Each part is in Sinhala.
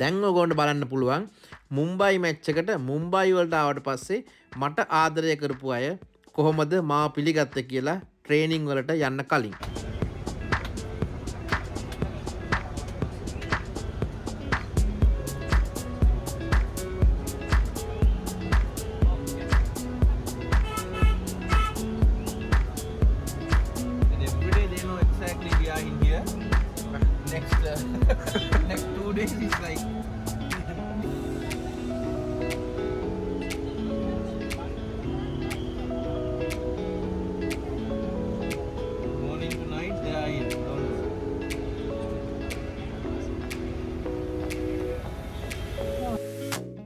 දැන් ඔගොන්ට බලන්න පුළුවන් මුම්බයි මැච්චකට මුම්බයි වලට ආවට පස්සේ මට ආදරය කරපු අය කොහොමද මා පිළිගත්ත කියලා ට්‍රේනිං වලට යන්න කලින්.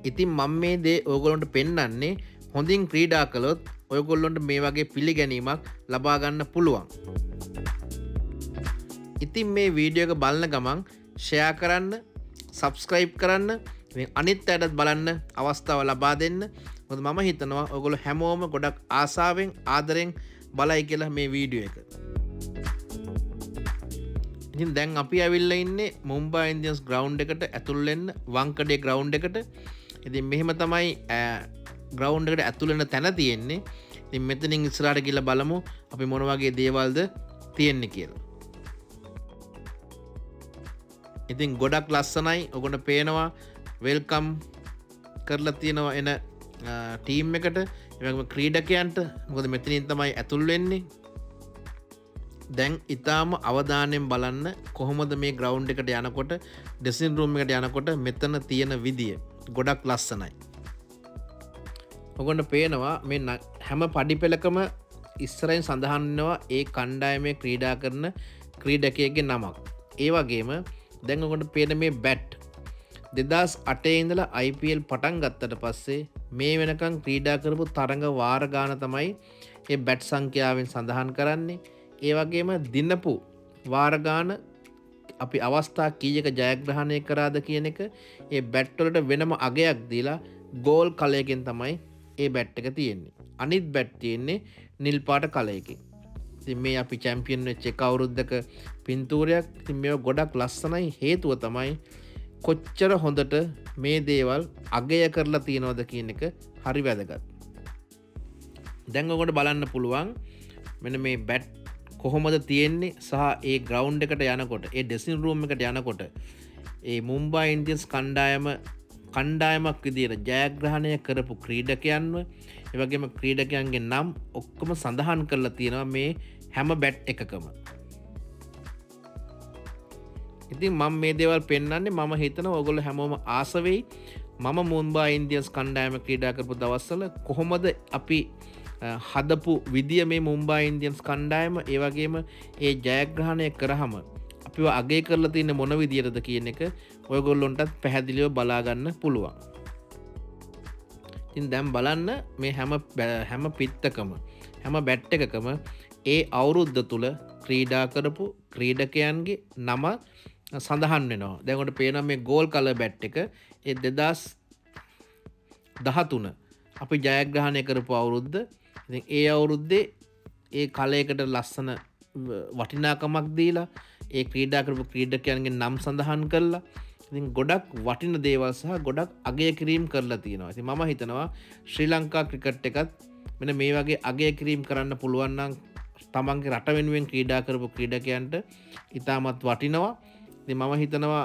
ඉතින් මං මේ දේ ඕගොලොන්ට පෙන්නන්නේ හොඳින් ක්‍රීඩා කළොත් ඔයගොල්ලොන්ට මේ වගේ පිළිගැනීමක් ලබාගන්න පුළුවන්. ඉතින් මේ වීඩියෝක බලන ගමන් ෂයා කරන්න සබස්ක්‍රයිබ් කරන්න මේ අනිත් අයටත් බලන්න අවස්ථාව ලබා දෙන්න මොද මම හිතනවා ඔගොල හැමෝම ගොඩක් ආසාාවෙන් ආදරෙන් බලයි කියලා මේ වීඩියෝ එක. ඉතින් දැන් අපි ඇවිල්ල ඉන්නේ මුම්බා ඉන්දියන්ස් ග්‍රවන්් එකට ඇතුල්ලෙන්න වංකඩේ ග්‍රවන්් එකට ඉතින් මෙහෙම තමයි ග්‍රවන්් එකට ඇතුළෙන තැන තියෙන්නේ. ඉතින් මෙතනින් ඉස්රාට කියල බලමු අපි මොනවගේ දේවල්ද තියෙන්නේ කියලා. ඉතින් ගොඩක් ලස්සනයි. ඔගොට පේනවා වෙල්කම් කරලා තියෙනවා එන ටීම් එකට. එම ක්‍රීඩකයන්ට. මොකද මෙතනින් තමයි ඇතුල් වෙන්නේ. දැන් ඉතාම අවධානයෙන් බලන්න කොහොමද මේ ග්‍රවන්් එකට යනකොට ඩෙසින් රූම් එකට යනකොට මෙතන තියෙන විදිය. ගොඩක් ලස්සනයි. ඔගොඩ පේනවා මේ හැම පඩිපෙලකම ඉස්සරයින් සඳහන්නවා ඒ කණ්ඩායමේ ක්‍රීඩා කරන ක්‍රීඩකයගේ නමක්. ඒ වගේම දැන්ගොට පේන මේ බැට්. දෙදස් අටේ ඉඳලා IPL පටන් ගත්තට පස්සේ මේ වෙනකං ක්‍රීඩා කරපු තරඟ වාරගාන තමයි ඒ බැට් සංඛ්‍යාවෙන් සඳහන් කරන්නේ. ඒ වගේම දින්නපු වාරගාන අපි අවස්ථා කීයක ජයග්‍රහණය කරාද කියන එක ඒ බැට්ටොලට වෙනම අගයක් දීලා ගෝල් කලයකින් තමයි ඒ බැට් එක තියෙන්නේ. අනිත් බැට් තියෙන්නේ නිල්පාට කලයකින්. තින් මේ අපි චැම්පියන් වෙච්ච කවුරුද්ධක පින්තූරයක් තින් මේ ගොඩක් ලස්සනයි හේතුව තමයි කොච්චර හොඳට මේ දේවල් අගය කරලා තියෙනවද කියන එක හරි වැදගත්. දැංගකොට බලන්න පුළුවන් මෙන මේ බැට් කොහොමද තියෙන්නේ? සහ ඒ ග්‍රවන්් එකට යනකොට ඒ ඩෙසින් රූම් එකට යනකොට ඒ මුම්බා ඉන්දියන්ස් කණ්ඩායම කණ්ඩායමක් විදියට ජයග්‍රහණය කරපු ක්‍රීඩකයන්ව එවගේම ක්‍රීඩකයන්ගේ නම් ඔක්කොම සඳහන් කරලා තියෙනවා මේ හැම බැට් එකකම. ඉතින් මං මේ දේවල් පෙන්න්නන්නේ මම හිතන ඔගොල හැමෝම ආසවෙයි මම මුන්බා ඉන්දියන්ස් කණ්ඩායම ක්‍රීඩා කරපු දවස්සල කොහොමද අපි හදපු විදිිය මේ මුම්බා ඉන්දියන්ස් කණ්ඩායම ඒවගේම ඒ ජයග්‍රහණය කරහම අපි අගේ කරලා තියන්න මොන විදිරද කියන එක ඔයගොල්ලොන්ටත් පැහැදිලියෝ බලාගන්න පුළුවන්. ඉතින් දැම් බලන්න මේ හැම හැම පිත්තකම හැම බැට්ට එකකම ඒ අවුරුද්ධ තුළ ක්‍රීඩා කරපු ක්‍රීඩකයන්ගේ නම සඳහන් වෙනවා. දැකොට පේන මේ ගෝල් කල බැට් එක. එ දෙදස් දහතුන අපි ජයග්‍රහණය කරපු අවුරුද්ධ ඒ අවුරුද්දේ ඒ කලයකට ලස්සන වටිනාකමක් දීලා ඒ ක්‍රීඩා කරපු ක්‍රීඩකයන්ගේ නම් සඳහන් කරලා ඉතින් ගොඩක් වටින දේවල් සහ ගොඩක් අගේ කිරීම් කරලා තියෙනවා. ඇති ම හිතනවා ශ්‍රී ලංකා ක්‍රිකට් එකත් මෙන මේ වගේ අගේ කිරීම් කරන්න පුළුවන්නම් තමන්ගේ රට වෙනුවෙන් ක්‍රීඩා කරපු ක්‍රීඩකයන්ට ඉතාමත් වටිනවා. මම හිතනවා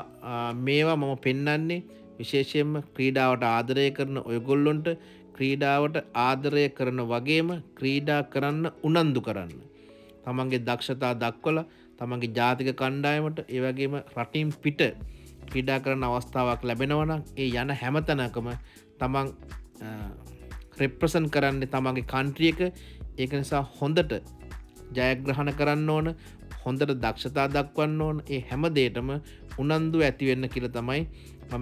මේවා මම පෙන්නන්නේ විශේෂයෙන්ම ක්‍රීඩාවට ආදරය කරන ඔයගොල්ලොන්ට ක්‍රීඩාවට ආදරය කරන වගේම ක්‍රීඩා කරන්න උනන්දු කරන්න. තමන්ගේ දක්ෂතා දක්වල තමන්ගේ ජාතික කණ්ඩායමට ඒවගේම රටින් පිට ක්‍රීඩා කරන අවස්ථාවක් ලැබෙනවනම් ඒ යන හැමතනකම තමන් රෙප්‍රසන් කරන්නේ තමන්ගේ කන්ට්‍රියක ඒක නිසා හොඳට ජයග්‍රහණ කරන්න ඕන හොඳට දක්ෂතා දක්වන්න ඕන ඒ හැම දේටම උනන්දු ඇතිවෙන්න කියල තමයි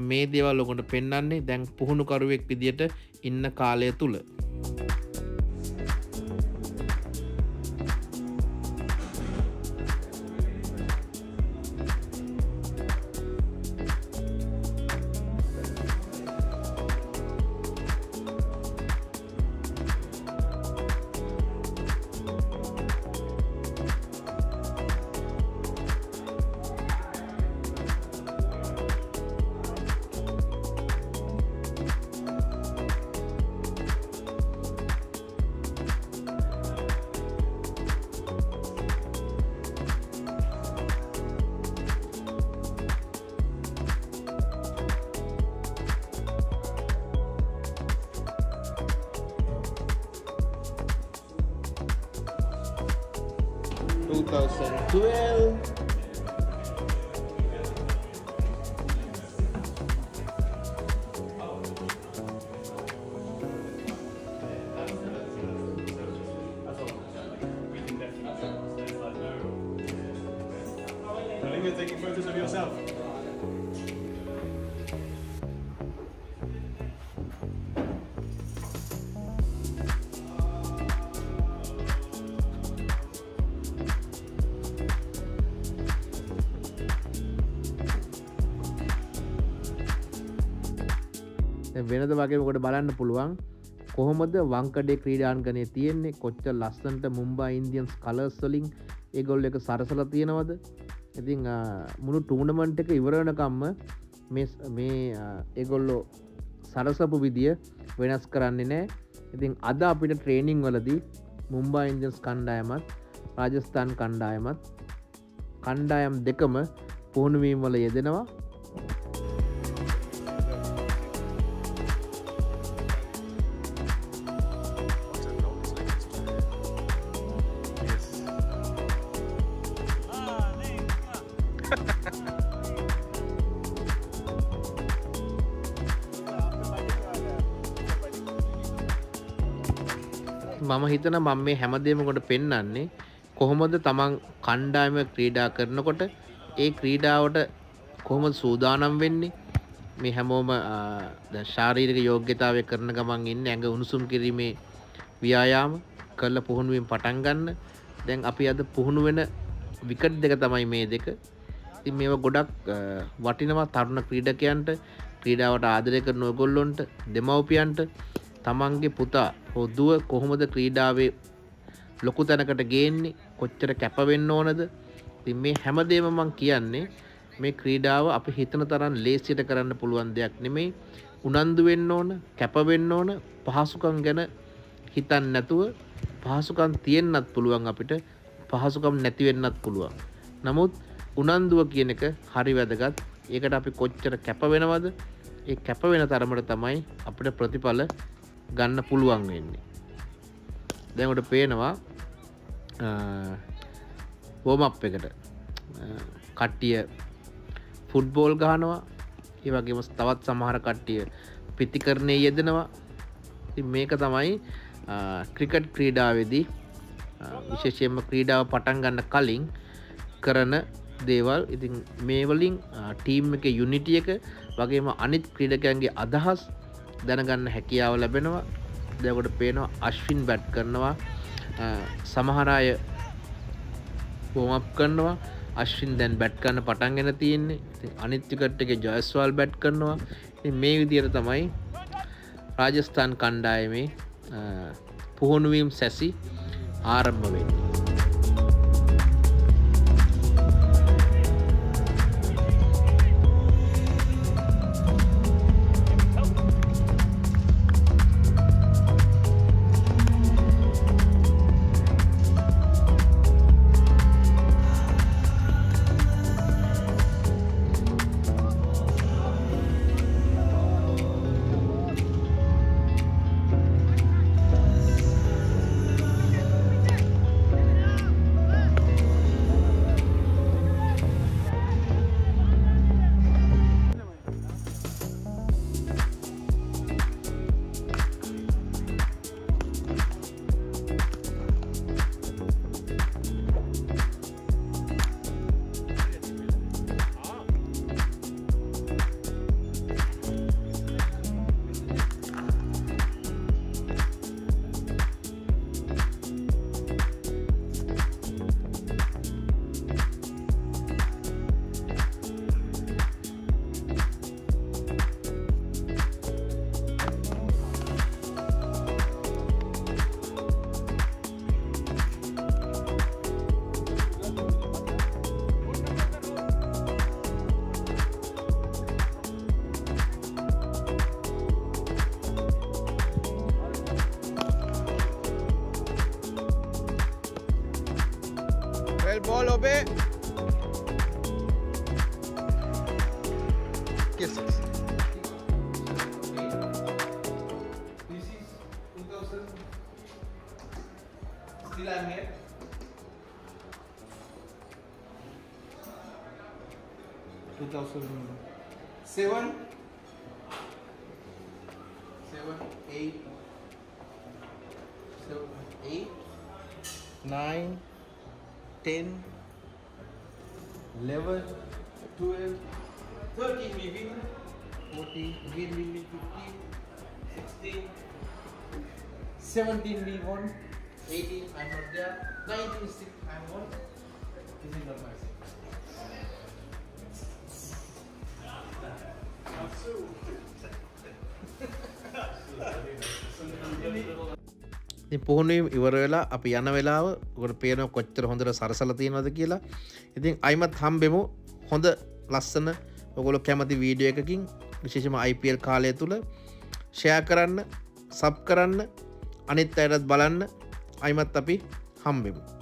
මේ දේවල් ලොකොට පෙන්න්නන්නේ දැන් පුහුණුකරුවෙක් විදියට ඉන්න කාලය තුළ. 2012 I think you're taking photos of yourself. වෙනද වගේ කොට බලන්න පුළුවන්. කොහොමද වංකඩේ ක්‍රීඩාන්ගනය තියෙන්නේ? කොච්ච ලස්සන්ට මුම්බා ඉන්දියන්ස් කලස්වලින් ඒගොල්ල එක සරසල තියෙනවද? ඉතින් මුණු ටූනමන්ට් එක ඉවරණකම්ම මේ ඒගොල්ලෝ සරසපු විදිය වෙනස් කරන්නේ නෑ ඉතින් අද අපිට ට්‍රේනිං වලදී මුම්බා ඉන්ජන්ස් කණ්ඩායමත් රාජස්ථාන් කණ්ඩායමත් කණ්ඩායම් දෙකම පුහුණුවීම් වල යෙදෙනවා. මම හිතන මම මේ හැමදේමකොට පෙන්නන්නේ කොහොමද තමන් කණ්ඩායම ක්‍රීඩා කරනකොට ඒ ක්‍රීඩාවට කොහොම සූදානම් වෙන්නේ? මේ හැමෝම ශාරීරික යෝග්‍යතාවය කරන ගමන් ඉන්න ඇඟ උණුසුම් කිරීමේ ව්‍යායාම කරල පුහුණුවෙන් පටන් ගන්න. දැන් අපි අද පුහුණු වෙන විකට් දෙක තමයි මේ දෙක. ති මේ ගොඩක් වටිනවා තරුණ ක්‍රීඩකයන්ට ක්‍රීඩාවට ආදරය කරන ඔගොල්ලොන්ට දෙමවපියන්ට. තමන්ගේ පුතා හොදුව කොහොමද ක්‍රීඩාවේ ලොකු තැනකට ගේන්නේ කොච්චර කැපවෙන්න ඕනද? ති මේ හැමදේම මං කියන්නේ මේ ක්‍රීඩාව අපි හිතන තරන් ලේසිට කරන්න පුළුවන් දෙයක් නෙමෙයි. උනන්දු වෙන්න ඕන කැපවෙන්න ඕන පහසුකම් ගැන හිතන් නැතුව පහසුකම් තියෙන්න්නත් පුළුවන් අපිට පහසුකම් නැතිවෙන්නත් පුළුවන්. නමුත් උනන්දුව කියන එක හරි වැදගත්. ඒකට අපි කොච්චර කැප වෙනවද? ඒ කැප වෙන තරමට තමයි අපිට ප්‍රතිඵල ගන්න පුළුවන් වෙන්නේ. දැකට පේනවා වෝමප් එකට. කට්ටිය ෆුඩ්බෝල් ගහනවා ඒ වගේම තවත් සමහර කට්ටිය පිතිකරණය යෙදෙනවා. මේක තමයි ක්‍රිකට් ක්‍රීඩාවෙදී විශේෂයෙන්ම ක්‍රීඩාව පටන් ගන්න කලින් කරන දේවල්. ඉතින් මේවලින් ටීම් එක යුනිටිය එක වගේම අනිත් ක්‍රීඩකයන්ගේ අදහස් දැනගන්න හැකියාව ලැබෙනවා. දැකොට පේනවා අශ්වින් බැට් කරනවා. සමහරය පෝමප් කරනවා. අශ්වින් දැන් බැට් කන්න පටන්ගෙන තියෙන්නේ. අනිත්තිකට එක ජොස්වාල් බැට් කරනවා. මේ විදියට තමයි රාජස්ථාන් කණ්ඩායමේ පුහුණුවීම් සැසි ආරම්භ වෙන්නේ. follow away. Yes, yes. This is 2000. Still I'm here. Two thousand seven, seven, eight, seven, eight, nine. 10, 11, 12, 13 we win, 14, again we win 15, 16, 17 we won, 18 I'm not there, 19 6 I'm won, this is not my 6. පුහුණුවීම් ඉවර වෙලා අපි යන වෙලාව ගොට පේනව කොච්චර හොඳට සරසල තියෙනවද කියලා. ඉතින් අයිමත් හම්බෙමු හොඳ ලස්සන ඔගොල කැමති වීඩියෝ එකකින් විශේෂම IPL කාලය තුළ. ෂය කරන්න සබ් කරන්න අනිත් අයටත් බලන්න. අයිමත් අපි හම්බෙමු.